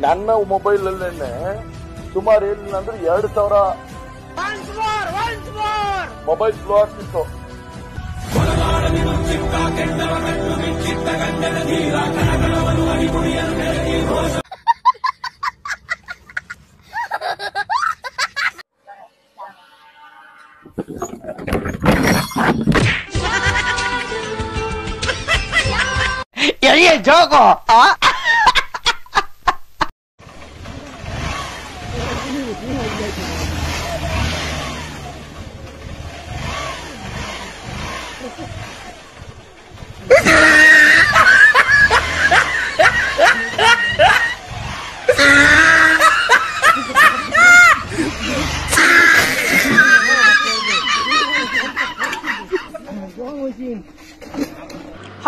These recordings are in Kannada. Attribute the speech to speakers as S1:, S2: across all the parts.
S1: ನನ್ನ ಮೊಬೈಲಲ್ಲೇನೆ ಸುಮಾರು ಏನಿಲ್ಲ ಅಂದ್ರೆ ಎರಡು ಸಾವಿರ ಮೊಬೈಲ್ ಫ್ಲಾಟ್ಸ್ ಇತ್ತು ಜೋಗೋ ಆ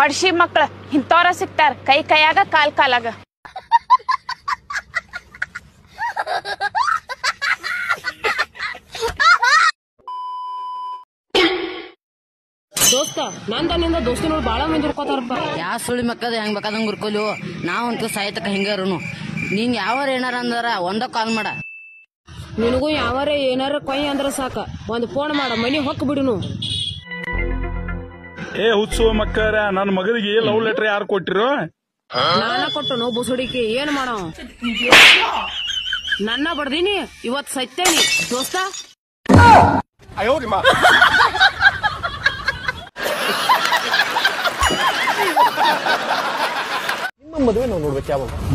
S2: ಹೊಡ್ಸಿ ಮಕ್ಳ ಇಂಥವ್ರ ಸಿಗ್ತಾರ. ಕೈ ಕೈಯಾಗ ಕಾಲ್ ಕಾಲಾಗ.
S3: ದೋಸ್ತ ದೋಸ್ತಿನೋಳು ಬಾಳ ಮಂದಿ ಇರ್ಕೋತಾರಪ್ಪ
S4: ಯಾ ಸುಳಿ ಮಕ್ಕದ ಹೆಂಗ್ ಬೇಕಾದಂಗ ಉರ್ಕೊಲಿ ನಾವಂತೂ ಸಾಯ್ತಕ ಹಿಂಗಾರುನು ನೀನ್ ಯಾವಾರ ಏನಾರ ಅಂದಾರ ಒಂದ ಕಾಲ್ ಮಾಡ.
S3: ನಿನಗೂ ಯಾವಾರ ಏನಾರ ಕೊಯ್ ಅಂದ್ರ ಸಾಕ. ಒಂದ್ ಫೋನ್ ಮಾಡ ಮನಿ ಹೊಕ್ ಬಿಡುನು.
S5: ಏ ಹುಚ್ಚು ಮಕ್ಕರ ನನ್ನ ಮಗನಿಗೆ ಲವ್ ಲೆಟರ್ ಯಾರು ಕೊಟ್ಟಿರೋ?
S3: ನಾನ ಕೊಟ್ಟನು ಬುಸುಡಿಕೆ ಏನ್ ಮಾಡೋ? ನನ್ನ ಬಡ್ದೀನಿ ಇವತ್ ಸತ್ತೇನಿ ದೋಸ್ತ?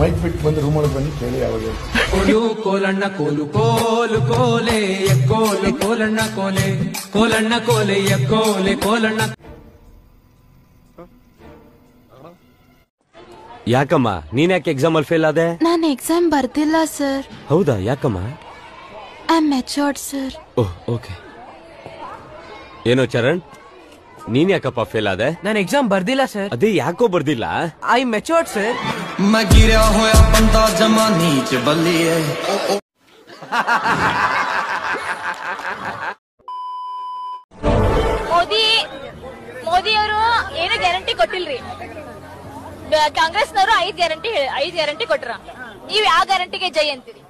S1: ಮೈಕ್ ಬಿಟ್ಟು ಬಂದು ರೂಮ್ ಒಳಗೆ ಬಂದು ಕೇಳಿ ಯಾವಾಗ.
S6: ಕೋಲಣ್ಣ ಕೋಲು ಕೋಲು ಕೋಲೆ ಕೋಲೆ ಕೋಲಣ್ಣ ಕೋಲೆ ಕೋಲಣ್ಣ ಕೋಲೆ ಕೋಲೆ ಕೋಲಣ್ಣ
S7: ಯಾಕಮ್ಮ ನೀನ್ ಯಾಕೆ ಎಕ್ಸಾಮ್ ಅಲ್ಲಿ ಫೇಲ್ ಆದೆ?
S2: ನಾನು ಎಕ್ಸಾಮ್ ಬರ್ದಿಲ್ಲ ಸರ್
S7: ಹೌದಾ ಯಾಕಮ್ಮ?
S2: I am matured
S7: sir oh okay ಏನೋ ಚರಣ್ ನೀನ್ ಯಾಕಪ್ಪ ಫೇಲ್ ಆದೆ?
S6: ನಾನು ಎಕ್ಸಾಮ್ ಬರ್ದಿಲ್ಲ ಸರ್
S7: ಅದೇ ಯಾಕೋ ಬರ್ದಿಲ್ಲ?
S6: ಐ ಮೆಚೋರ್ಡ್ ಸರ್ मैं गिरा होया बंदा जमा नीच ಓದಿ.
S2: ಮೋದಿ ಅವರು ಏನು ಗ್ಯಾರಂಟಿ ಕೊಟ್ಟಿಲ್ರಿ ಕಾಂಗ್ರೆಸ್ನವರು ಐದ್ ಗ್ಯಾರಂಟಿ ಐದ್ ಗ್ಯಾರಂಟಿ ಕೊಟ್ರ ನೀವ್ ಯಾವ ಗ್ಯಾರಂಟಿಗೆ ಜೈ ಅಂತೀರಿ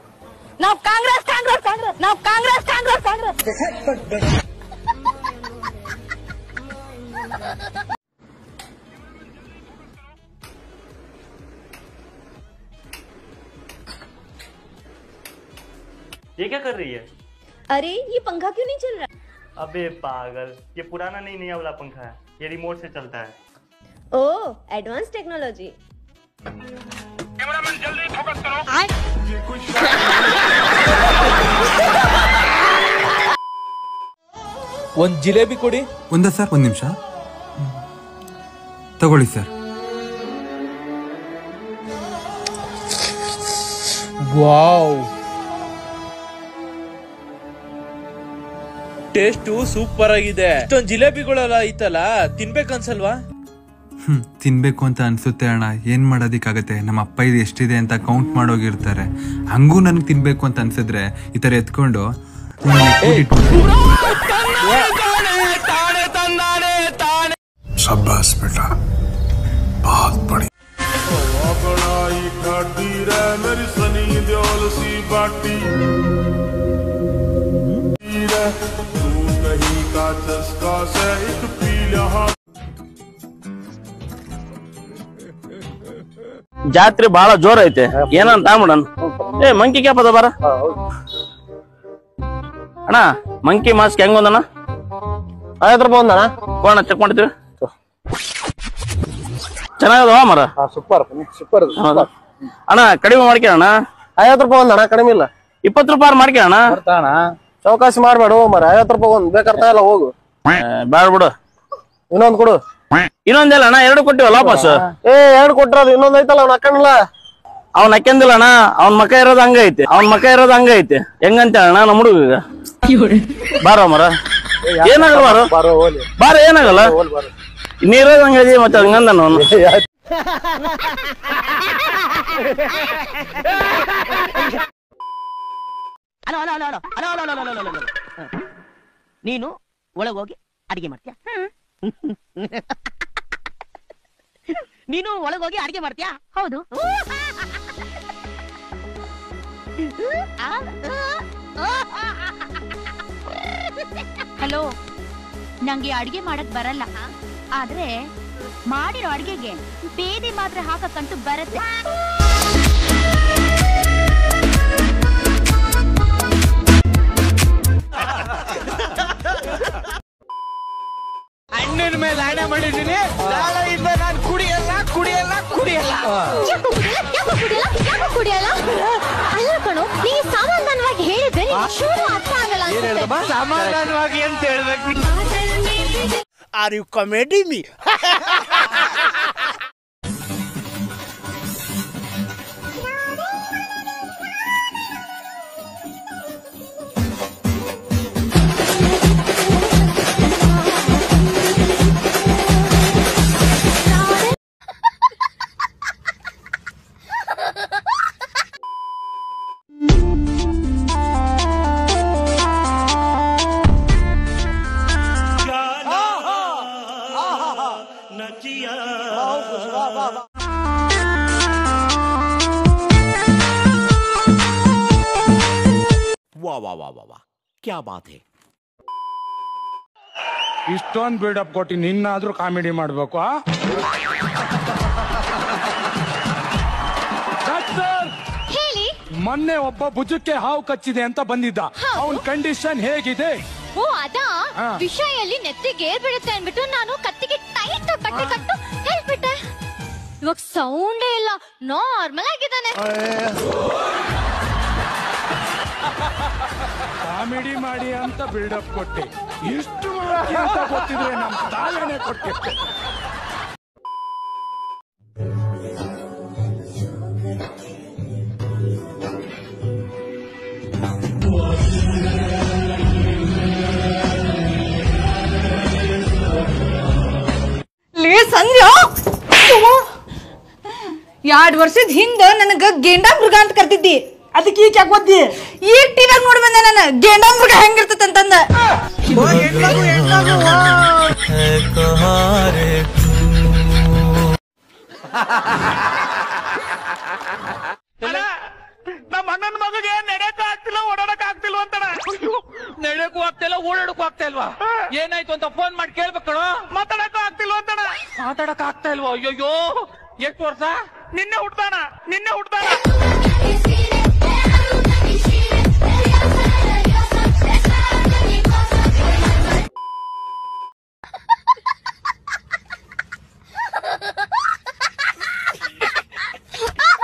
S2: ನಾವ್ ಕಾಂಗ್ರೆಸ್ ಕಾಂಗ್ರೆಸ್ ಕಾಂಗ್ರೆಸ್ ನಾವ್ ಕಾಂಗ್ರೆಸ್ ಕಾಂಗ್ರೆಸ್ ಕಾಂಗ್ರೆಸ್
S8: ये क्या कर रही है
S2: अरे ये पंखा क्यों नहीं चल रहा
S8: अबे पागल ये पुराना नहीं नया वाला पंखा है ये रिमोट से चलता है
S2: ओ एडवांस टेक्नोलॉजी
S6: ಒಂದ್ ಜಿಲೇಬಿ ಕೊಡಿ
S9: ಒಂದ ಸರ್ ಒಂದ್ ನಿಮಿಷ ತಗೊಳ್ಳಿ ಸರ್
S6: ವಾವ್ ಟೇಸ್ಟ್ ಸೂಪರ್ ಆಗಿದೆ. ಇಷ್ಟೊಂದ್ ಜಿಲೇಬಿಗಳೆಲ್ಲ ಐತಲ್ಲ ತಿನ್ಬೇಕನ್ಸಲ್ವಾ?
S9: ಹ್ಮ್ ತಿನ್ಬೇಕು ಅಂತ ಅನ್ಸುತ್ತೆ ಅಣ್ಣ. ಏನ್ ಮಾಡೋದಿಕ್ಕಾಗತ್ತೆ? ನಮ್ಮ ಅಪ್ಪ ಇದು ಎಷ್ಟಿದೆ ಅಂತ ಕೌಂಟ್ ಮಾಡೋಗಿರ್ತಾರೆ. ಹಂಗೂ ನನ್ಗೆ ತಿನ್ಬೇಕು ಅಂತ ಅನ್ಸಿದ್ರೆ ಈ ತರ ಎತ್ಕೊಂಡು
S1: ಶಬ್ಬಾಸ್
S10: ಜಾತ್ರೆ ಬಹಳ ಜೋರ ಐತೆ. ಏನಂತ ಬಿಡನ್ ಏ ಮಂಕಿ ಕ್ಯಾಪ್ ಅದ ಬರ. ಅಣ್ಣ ಮಂಕಿ ಮಾಸ್ಕ್ ಹೆಂಗ ಒಂದಣ್ಣ ರೂಪಾಯಿ ಬಂದಣ್ಣ. ಕೋಣ ಚೆಕ್ ಮಾಡಿದ್ರಿ ಚೆನ್ನಾಗದ ಮರ
S1: ಸೂಪರ್ ಸೂಪರ್
S10: ಅಣ್ಣ ಕಡಿಮೆ ಮಾಡ್ಕೊಳ್ಳೋಣ
S1: ಐವತ್ತು ರೂಪಾಯಿ ಒಂದಣ್ಣ ಕಡಿಮೆ ಇಲ್ಲ.
S10: ಇಪ್ಪತ್ತು ರೂಪಾಯಿ ಮಾಡ್ಕೊಳ್ಳೋಣ
S1: ಚೌಕಾಸಿ ಮಾಡ್ಬೇಡ ಮರ ಐವತ್ತು ರೂಪಾಯಿ ಒಂದ್ ಬೇಕಾರ್ತಾ ಇಲ್ಲ ಹೋಗು.
S10: ಬ್ಯಾಡ ಬಿಡು
S1: ಇನ್ನೊಂದ್ ಕೊಡು
S10: ಇನ್ನೊಂದಿಲ್ಲ ಅಣ್ಣ ಎರಡು ಕೊಟ್ಟಿವಲ್ಲ ವಾಪಸ್
S1: ಏ ಎರಡು ಕೊಟ್ರ ಅದು ಇನ್ನೊಂದ್ ಐತಲ್ಲ ಅವ್ನ ಅಕ್ಕನಲ್ಲ
S10: ಅವ್ನ ಅಕ್ಕಂದಿಲ್ಲ ಅಣ್ಣ ಅವ್ನ ಮಕ ಇರೋದು ಹಂಗ ಐತೆ ಅವ್ನ ಮಕ ಇರೋದು ಹಂಗ ಐತಿ ಹೆಂಗಂತ ಅಣ್ಣ ನಮ್ಮ ಹುಡುಗ ಬಾರ ಮರ ಏನಾಗಲ್ಲ ಬಾರ
S1: ಬಾರೋ
S10: ಬಾರ ಏನಾಗಲ್ಲ ನೀರೋದು ಹಂಗ ಇದೀಯ ಮತ್ತೆ ಹಂಗಂದ ನಾನು
S4: ನೀನು ಒಳಗೆ ಹೋಗಿ ಅಡಿಗೆ ಮಾಡ್ತೀಯ? ನೀನು ಒಳಗೆ ಹೋಗಿ ಅಡಿಗೆ ಮಾಡ್ತೀಯಾ? ಹೌದು.
S2: ಹಲೋ ನಂಗೆ ಅಡಿಗೆ ಮಾಡಕ್ ಬರಲ್ಲ. ಆದ್ರೆ ಮಾಡಿರೋ ಅಡಿಗೆಗೆ ಬೇದಿ ಮಾತ್ರ ಹಾಕಕ್ಕಂತೂ ಬರುತ್ತೆ.
S6: ಅಣ್ಣನ ಮೇಲೆ ಆಣೆ ಮಾಡಿದ್ದೀನಿ. ನಾಳೆಯಿಂದ ನಾನು ಕುಡಿಯಲ್ಲ ಕುಡಿಯಲ್ಲ ಕುಡಿಯಲ್ಲ.
S2: ಯಾಕೋ ಕುಡಿಯಲ್ಲ? ಯಾಕೋ ಕುಡಿಯಲ್ಲ? ಯಾಕೋ ಕುಡಿಯಲ್ಲ? ಅಲ್ಲ ಕಣೋ ನೀ ಸಮಾಧಾನವಾಗಿ ಹೇಳಿದ್ರೆ ಶೂರು ಅರ್ಥ ಆಗಲ್ಲ ಅನ್ಸುತ್ತೆ.
S6: ಸಮಾಧಾನವಾಗಿ ಅಂತ ಹೇಳ್ಬೇಕು.
S11: ಆರ್ ಯು ಕಾಮಿಡಿ ಮೀ
S12: ವಾ ವಾ ವಾ ವಾ ಕ್ಯಾ ಬಾತ್ ಹೇ?
S5: ಇಷ್ಟೊಂದು ಬಿಲ್ಡಪ್ ನಿನ್ನಾದ್ರೂ ಕಾಮಿಡಿ ಮಾಡಬೇಕು ಡಾಕ್ಟರ್!
S2: ಹೇಳಿ.
S5: ಮೊನ್ನೆ ಒಬ್ಬ ಭುಜಕ್ಕೆ ಹಾವು ಕಚ್ಚಿದೆ ಅಂತ ಬಂದಿದ್ದ. ಹೌದು. ಕಂಡೀಷನ್ ಹೇಗಿದೆ?
S2: ಓ ಅದಾ?
S5: ಹಾ.
S2: ವಿಷಯಲ್ಲಿ ನೆತ್ತಿಗೆ ಏರ್ ಬಿಡುತ್ತೆ ಅನ್ಬಿಟ್ಟು ನಾನು ಕತ್ತಿಗೆ ಟೈಟ್ ಬಟ್ಟೆ ಕಟ್ಟು ಹೇಳ್ಬಿಟ್ಟೆ. ಇವಾಗ ಸೌಂಡೇ ಇಲ್ಲ. ನಾರ್ಮಲ್ ಆಗಿದ್ದಾನೆ.
S5: ಕಾಮಿಡಿ ಮಾಡಿ ಅಂತ ಬಿಲ್ಡಪ್ ಕೊಟ್ಟೆ. ಇಷ್ಟು ಅಂತ ಗೊತ್ತಿದ್ರೆ ನಮ್ಮ ತಾಯಿನೆ
S13: ಲೇ ಸಂಧ್ಯಾ! ಎರಡ್ ವರ್ಷದ ಹಿಂದ ನನಗ ಗೇಂಡಾ ಮೃಗ ಅಂತ ಕರ್ತಿದ್ದಿ ಅದಕ್ಕೆ ಈಗ ಯಾಕೆ ಓದ್ದಿ ಈಗ ಟಿವ್ಯಾಗ ನೋಡಿ ಬಂದೆ ನಾನು. ಗೇಂಡಾ ಮೃಗ ಹೆಂಗಿರ್ತೈತೆ ಅಂತಂದ.
S6: ನಮ್ಮ ಅಣ್ಣನ ಮಗಗೆ ನಡೆಯಕ್ ಆಗ್ತಿಲ್ಲ ಓಡಾಡಕ್ ಆಗ್ತಿಲ್ಲ ಅಂತ ನಡೆಯಕ್ಕೂ ಆಗ್ತಿಲ್ಲ ಓಡಾಡಕ್ಕೂ ಆಗ್ತಾ ಇಲ್ವಾ? ಏನಾಯ್ತು ಅಂತ ಫೋನ್ ಮಾಡಿ ಕೇಳ್ಬೇಕು ಮಾತಾಡಕ್ ಆಗ್ತಿಲ್ವ ಅಂತಣ ಮಾತಾಡಕ್ ಆಗ್ತಾ ಇಲ್ವಾ? ಅಯ್ಯಯ್ಯೋ ಎಷ್ಟು ವರ್ಷ? ನಿನ್ನೆ ಹುಟ್ತಾನ ನಿನ್ನೆ ಹುಟ್ತಾನ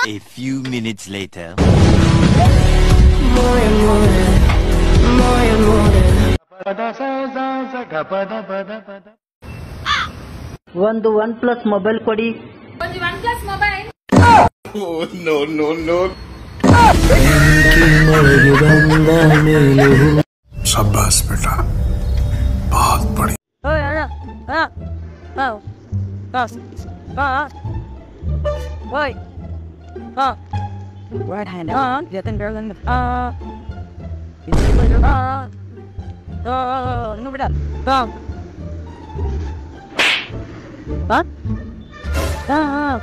S12: A few minutes later.
S14: ಒಂದು ಒನ್ ಪ್ಲಸ್ ಮೊಬೈಲ್ ಕೊಡಿ
S2: ನೋ ನೋ
S1: ನೋ ಶಬ್ಬಾಸ್ ಬೇಟ
S15: ಬಹತ್ ಬಡಿ ಓಯ್ up.
S13: Right hand uh. up. Nothing better than the up. Uh. You see later up. Oh, move
S14: it
S13: up.
S14: Bump. Bump.
S13: Bump.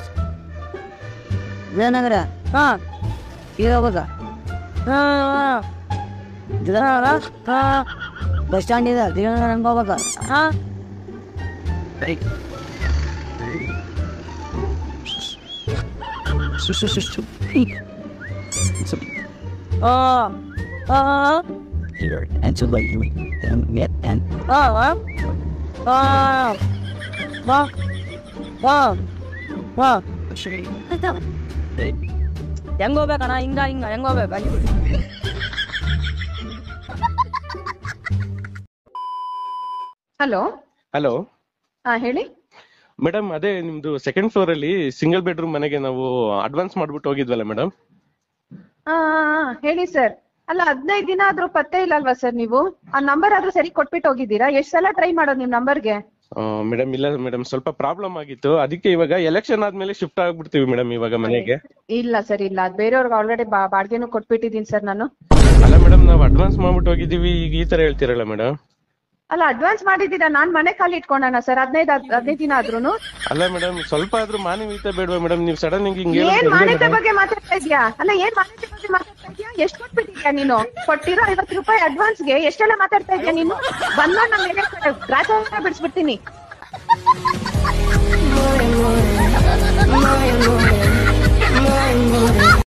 S13: Zanagara.
S14: Bump. Yoga. Bump. Zanagara. Bump. Bus stand ಇದೆ ದಿನ ಹೋಗ್ಬೇಕು
S13: ಹಾಂ right Ah. Ah.
S14: Here, and to let you them get and
S13: Ah. Ah. Bang. Bang. Bang. ಹೆಂಗ್ ಹೋಗ್ಬೇಕಣ್ಣ ಹಿಂಗ ಹಿಂಗ ಹೆಂಗ್ ಹೋಗ್ಬೇಕು ಅಲ್ಲಿ
S16: ಹಲೋ
S5: ಹಲೋ
S16: ಹಾ ಹೇಳಿ
S5: ಮೇಡಮ್ ಅದೇ ನಿಮ್ದು ಸೆಕೆಂಡ್ ಫ್ಲೋರ್ ಅಲ್ಲಿ ಸಿಂಗಲ್ ಬೆಡ್ರೂಮ್ ಮನೆಗೆ ನಾವು ಅಡ್ವಾನ್ಸ್ ಮಾಡ್ಬಿಟ್ಟು ಹೋಗಿದ್ವಲ್ಲ ಮೇಡಮ್
S16: ಹಾ ಹೇಳಿ ಸರ್ ಅಲ್ಲ ಹದಿನೈದು ದಿನ ಆದ್ರೂ ಪತ್ತೆ ಇಲ್ಲ ಅಲ್ವಾ ಸರ್ ನೀವು? ಆ ನಂಬರ್ ಆದ್ರೂ ಸರಿ ಕೊಟ್ಬಿಟ್ಟು ಹೋಗಿದ್ದೀರಾ? ಎಷ್ಟ್ ಸಲ ಟ್ರೈ ಮಾಡೋದು ನಿಮ್ ನಂಬರ್ಗೆ
S5: ಮೇಡಮ್ ಇಲ್ಲ ಮೇಡಮ್ ಸ್ವಲ್ಪ ಪ್ರಾಬ್ಲಮ್ ಆಗಿತ್ತು. ಅದಕ್ಕೆ ಇವಾಗ ಎಲೆಕ್ಷನ್ ಆದ್ಮೇಲೆ ಶಿಫ್ಟ್ ಆಗ್ಬಿಡ್ತೀವಿ ಮೇಡಮ್ ಇವಾಗ ಮನೆಗೆ.
S16: ಇಲ್ಲ ಸರ್ ಇಲ್ಲ. ಅದ್ ಬೇರೆಯವ್ರಿಗೆ ಆಲ್ರೆಡಿ ಬಾಡಿಗೆನೂ ಕೊಟ್ಬಿಟ್ಟಿದ್ದೀನಿ ಸರ್ ನಾನು.
S5: ಅಲ್ಲ ಮೇಡಮ್ ನಾವು ಅಡ್ವಾನ್ಸ್ ಮಾಡ್ಬಿಟ್ಟು ಹೋಗಿದ್ದೀವಿ. ಈಗ ಈ ತರ ಹೇಳ್ತೀರಲ್ಲ ಮೇಡಮ್
S16: ಅಲ್ಲ ಅಡ್ವಾನ್ಸ್ ಮಾಡಿದ್ದೀರಾ? ನಾನ್ ಮನೆ ಖಾಲಿ ಇಟ್ಕೊಂಡಣ ಸರ್ ಹದಿನೈದು ಹದಿನೈದು ದಿನ ಆದ್ರೂನು.
S17: ಅಲ್ಲ ಮೇಡಮ್ ಸ್ವಲ್ಪ ಆದ್ರೂ ಮಾನವೀಯತೆ ಬೇಡವಾ ಮೇಡಮ್? ನೀವು ಸಡನ್ ಹಿಂಗ್ ಹಿಂಗೆ
S16: ಏನ್ ಮಾನ್ಯತೆ ಬಗ್ಗೆ ಮಾತಾಡ್ತಾ ಇದ್ಯಾ ಅಲ್ಲ ಏನ್ ಮಾನ್ಯತೆ ಬಗ್ಗೆ ಮಾತಾಡ್ತಾ ಇದ್ಯಾ ಎಷ್ಟು ಕೊಟ್ಬಿಟ್ಟಿದ್ಯಾ ನೀನು? ಕೊಟ್ಟಿರೋ ಐವತ್ತು ರೂಪಾಯಿ ಅಡ್ವಾನ್ಸ್ಗೆ ಎಷ್ಟೆಲ್ಲ ಮಾತಾಡ್ತಾ ಇದ್ಯಾ ನೀನು? ಬಂದ ನಮ್ಮ ಮೇಲೆ ಗ್ರಾಚಾರ ಬಿಡಿಸ್ಬಿಡ್ತೀನಿ.